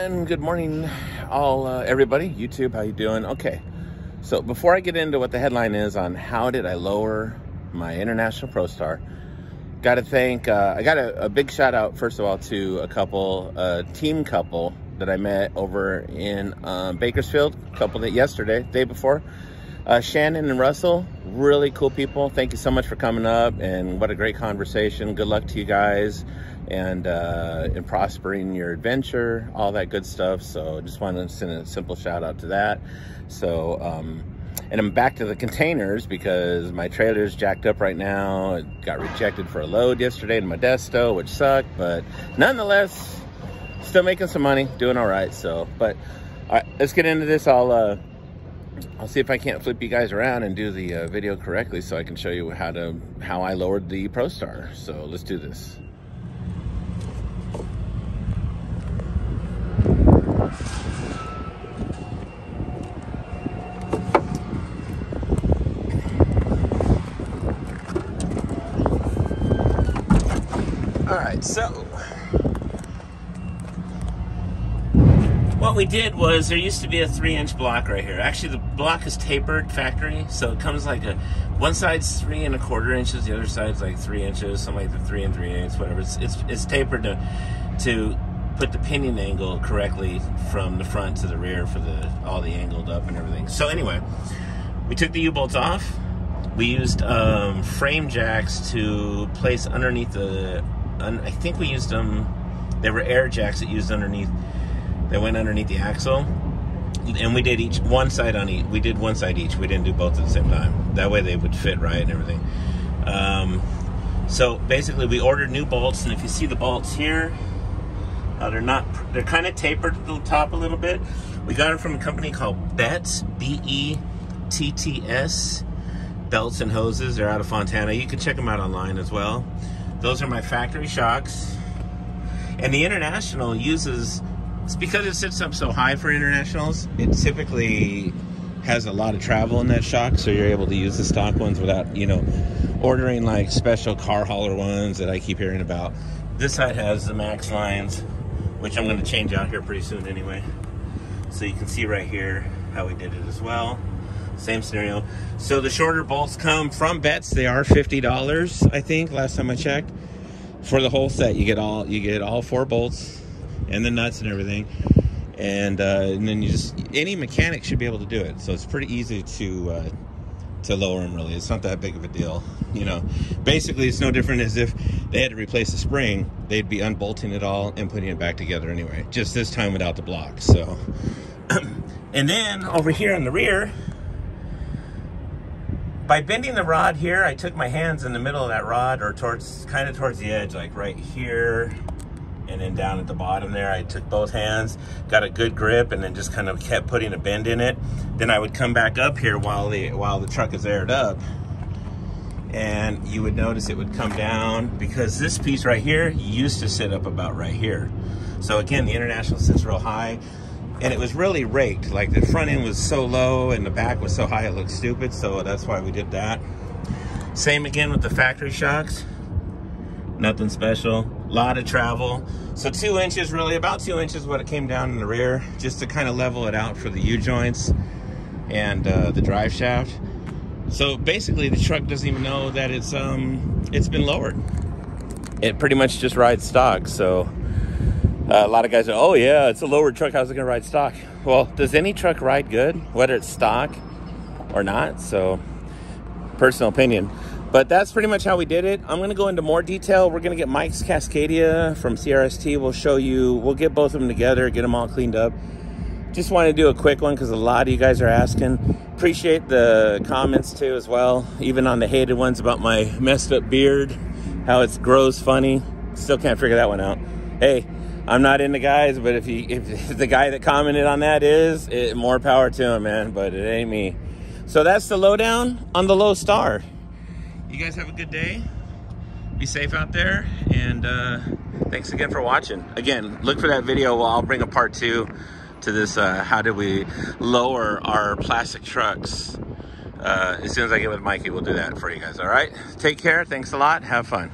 And good morning, all uh, everybody. YouTube, how you doing? Okay, so before I get into what the headline is on how did I lower my International ProStar, got to thank, uh, I got a, a, big shout out, first of all, to a couple, a team couple that I met over in um, Bakersfield, couple that yesterday, day before. Uh, Shannon and Russell, really cool people. Thank you so much for coming up and what a great conversation. Good luck to you guys and uh, in prospering your adventure, all that good stuff. So just wanted to send a simple shout out to that. So, um, and I'm back to the containers because my trailer's jacked up right now. It got rejected for a load yesterday in Modesto, which sucked, but nonetheless, still making some money, doing all right. So, but all right, let's get into this. I'll, uh, I'll see if I can't flip you guys around and do the uh, video correctly so I can show you how to, how I lowered the ProStar. So let's do this. So what we did was there used to be a three inch block right here. Actually, the block is tapered factory, so it comes like a one side's three and a quarter inches, the other side's like three inches, something like the three and three eighths, whatever. It's, it's, it's tapered to to put the pinion angle correctly from the front to the rear for the all the angled up and everything. So anyway, we took the U-bolts off. We used um, frame jacks to place underneath the I think we used them. They were air jacks that used underneath. They went underneath the axle, and we did each one side on each. We did one side each. We didn't do both at the same time. That way they would fit right and everything. Um, so basically, we ordered new bolts, and if you see the bolts here, uh, they're not. They're kind of tapered to the top a little bit. We got them from a company called Betts, B E T T S, belts and hoses. They're out of Fontana. You can check them out online as well. Those are my factory shocks. And the International uses, it's because it sits up so high for Internationals, it typically has a lot of travel in that shock, so you're able to use the stock ones without, you know, ordering like special car hauler ones that I keep hearing about. This side has the max lines, which I'm going to change out here pretty soon anyway. So you can see right here how we did it as well. Same scenario. So the shorter bolts come from Betts. They are $50, I think, last time I checked. For the whole set, you get all you get all four bolts and the nuts and everything. And, uh, and then you just any mechanic should be able to do it. So it's pretty easy to uh, to lower them. Really, it's not that big of a deal. You know, basically, it's no different as if they had to replace the spring. They'd be unbolting it all and putting it back together anyway. Just this time without the block. So, and then over here on the rear, by bending the rod here, I took my hands in the middle of that rod or towards, kind of towards the edge, like right here, and then down at the bottom there, I took both hands, got a good grip, and then just kind of kept putting a bend in it. Then I would come back up here while the, while the truck is aired up, and you would notice it would come down because this piece right here used to sit up about right here. So again, the International sits real high and it was really raked. Like the front end was so low and the back was so high it looked stupid, so that's why we did that. Same again with the factory shocks. Nothing special, a lot of travel. So two inches really, about two inches what it came down in the rear, just to kind of level it out for the U-joints and uh, the drive shaft. So basically the truck doesn't even know that it's um it's been lowered. It pretty much just rides stock, so uh, a lot of guys are, oh yeah, it's a lower truck. How's it gonna ride stock? Well, does any truck ride good, whether it's stock or not? So, personal opinion. But that's pretty much how we did it. I'm gonna go into more detail. We're gonna get Mike's Cascadia from CRST. We'll show you, we'll get both of them together, get them all cleaned up. Just want to do a quick one because a lot of you guys are asking. Appreciate the comments too as well, even on the hated ones about my messed up beard, how it grows funny. Still can't figure that one out. Hey, I'm not into guys, but if he if the guy that commented on that is, it, more power to him, man. But it ain't me. So that's the lowdown on the low star. You guys have a good day. Be safe out there, and uh, thanks again for watching. Again, look for that video. Well, I'll bring a part two to this. Uh, how do we lower our plastic trucks? Uh, as soon as I get with Mikey, we'll do that for you guys. All right. Take care. Thanks a lot. Have fun.